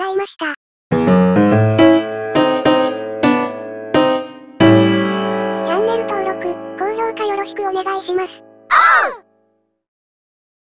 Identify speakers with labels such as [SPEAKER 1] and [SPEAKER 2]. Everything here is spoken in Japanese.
[SPEAKER 1] ございました。チャンネル登録、高評価よろしくお願いします。